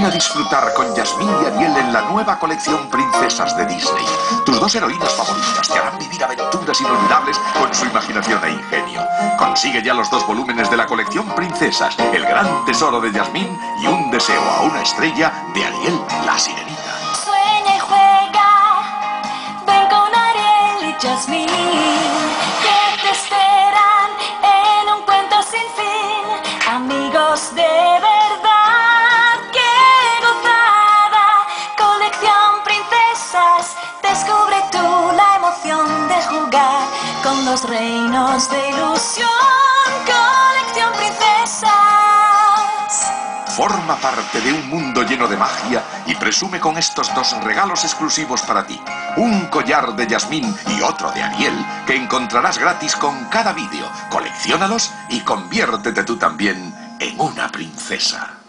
Ven a disfrutar con Yasmín y Ariel en la nueva colección Princesas de Disney. Tus dos heroínas favoritas te harán vivir aventuras inolvidables con su imaginación e ingenio. Consigue ya los dos volúmenes de la colección Princesas, El gran tesoro de Yasmín y Un deseo a una estrella de Ariel la Sirenita. Sueña y juega, ven con Ariel y Jasmine, con los reinos de ilusión, colección princesas. Forma parte de un mundo lleno de magia y presume con estos dos regalos exclusivos para ti. Un collar de Yasmín y otro de Ariel que encontrarás gratis con cada vídeo. Colecciónalos y conviértete tú también en una princesa.